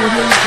Studios.